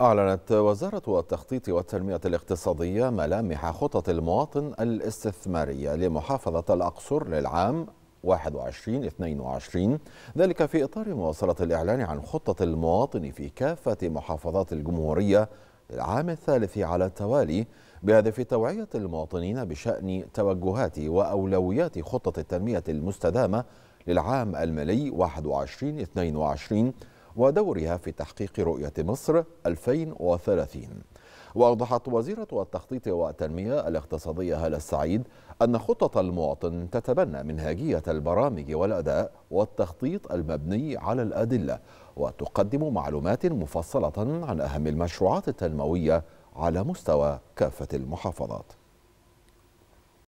أعلنت وزارة التخطيط والتنمية الاقتصادية ملامح خطط المواطن الاستثمارية لمحافظة الأقصر للعام 21-22 ذلك في إطار مواصلة الإعلان عن خطة المواطن في كافة محافظات الجمهورية للعام الثالث على التوالي بهدف توعية المواطنين بشأن توجهات وأولويات خطة التنمية المستدامة للعام المالي 21-22 ودورها في تحقيق رؤية مصر 2030 وأوضحت وزيرة التخطيط والتنمية الاقتصادية هالة السعيد أن خطة المواطن تتبنى منهجية البرامج والأداء والتخطيط المبني على الأدلة وتقدم معلومات مفصلة عن أهم المشروعات التنموية على مستوى كافة المحافظات.